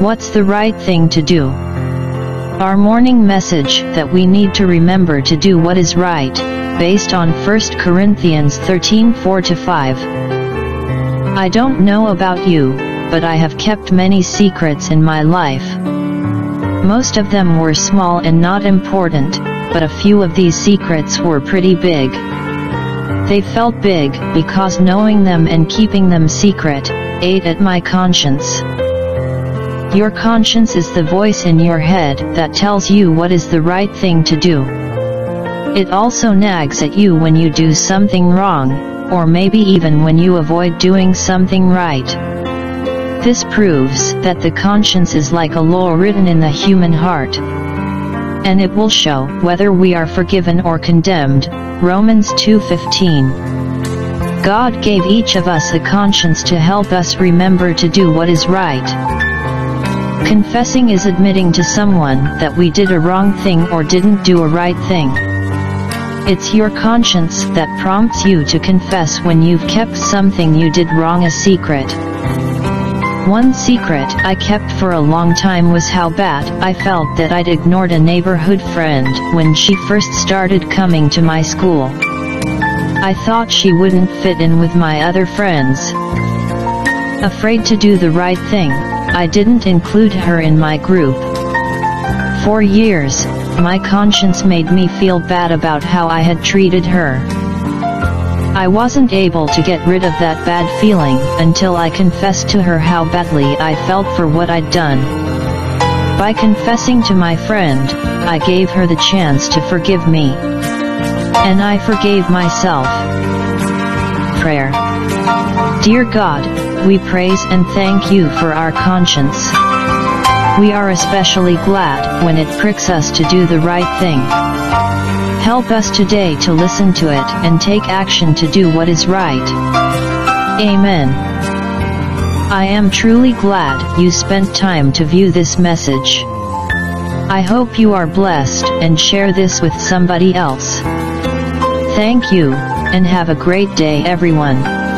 What's the right thing to do? Our morning message that we need to remember to do what is right, based on 1 Corinthians 13 4 5. I don't know about you, but I have kept many secrets in my life. Most of them were small and not important, but a few of these secrets were pretty big. They felt big because knowing them and keeping them secret ate at my conscience. Your conscience is the voice in your head that tells you what is the right thing to do. It also nags at you when you do something wrong, or maybe even when you avoid doing something right. This proves that the conscience is like a law written in the human heart. And it will show whether we are forgiven or condemned, Romans 2.15. God gave each of us a conscience to help us remember to do what is right. Confessing is admitting to someone that we did a wrong thing or didn't do a right thing. It's your conscience that prompts you to confess when you've kept something you did wrong a secret. One secret I kept for a long time was how bad I felt that I'd ignored a neighborhood friend when she first started coming to my school. I thought she wouldn't fit in with my other friends. Afraid to do the right thing, I didn't include her in my group. For years, my conscience made me feel bad about how I had treated her. I wasn't able to get rid of that bad feeling until I confessed to her how badly I felt for what I'd done. By confessing to my friend, I gave her the chance to forgive me. And I forgave myself. Prayer. Dear God, we praise and thank you for our conscience. We are especially glad when it pricks us to do the right thing. Help us today to listen to it and take action to do what is right. Amen. I am truly glad you spent time to view this message. I hope you are blessed and share this with somebody else. Thank you, and have a great day everyone.